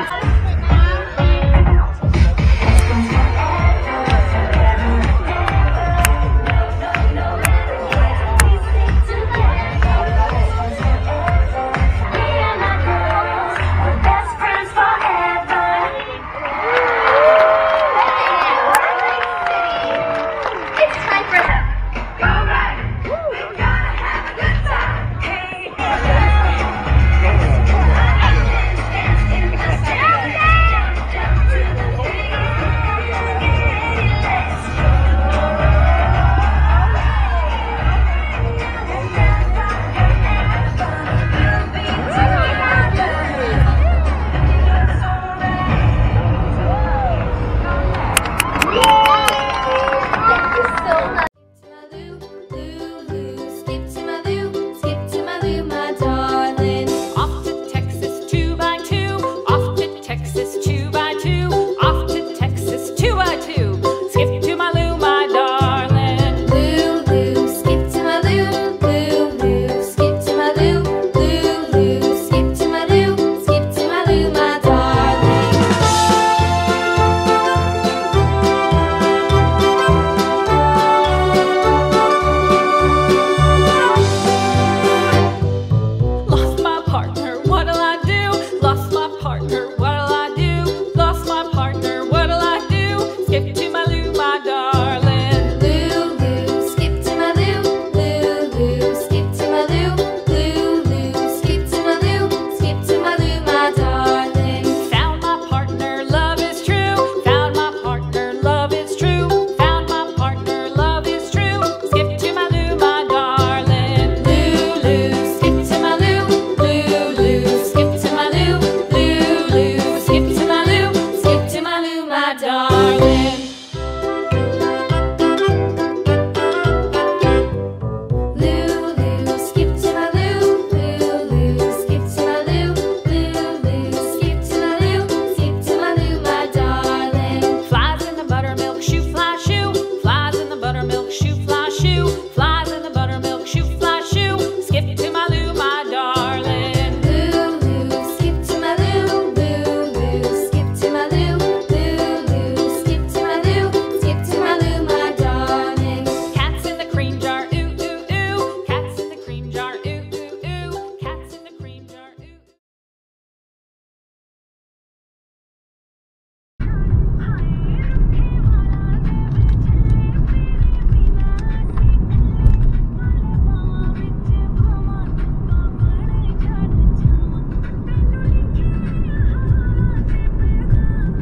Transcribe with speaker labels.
Speaker 1: Thank you.
Speaker 2: partner.